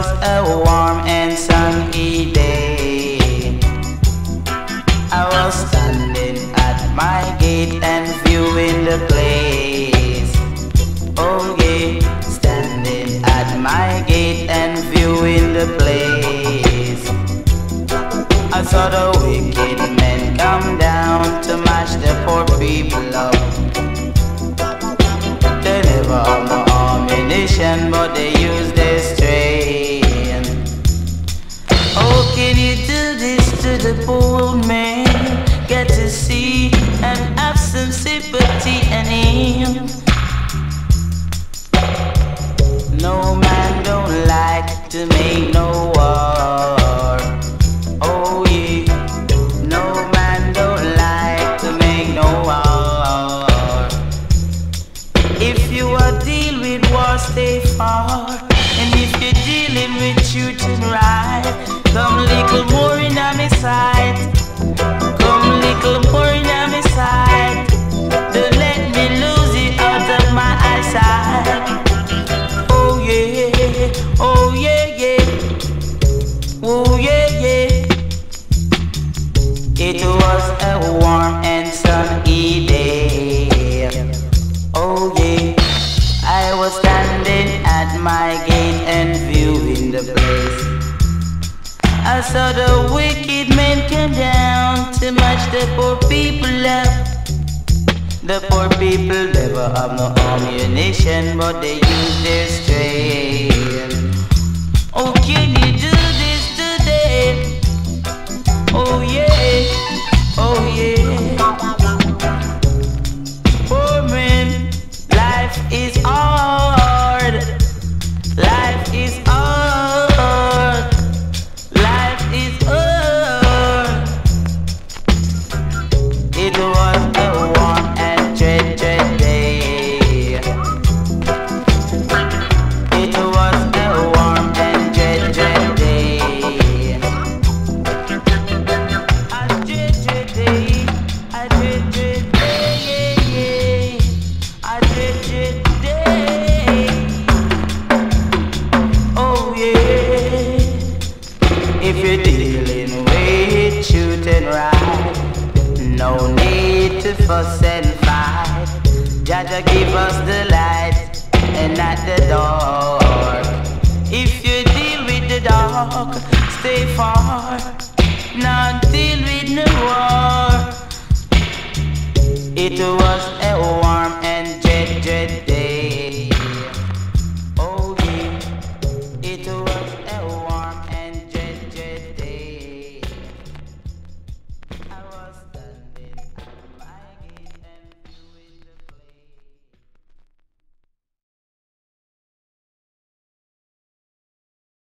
was a warm and sunny day. I was standing at my gate and viewing the place. Oh yeah, standing at my gate and viewing the place. I saw the wicked can you do this to the poor man? Get to see and have some sympathy in him. No man don't like to make And if you're dealing with and right, come little more in on my side. Come little more in on my side. Don't let me lose it out of my eyesight. Oh yeah, oh yeah, yeah. Oh yeah, yeah. It was a warm I saw the wicked men come down to match the poor people up. The poor people never have no ammunition, but they use their strength. Can fuss and fight. Jah Jah give us the light and not the dark. If you deal with the dark, stay far.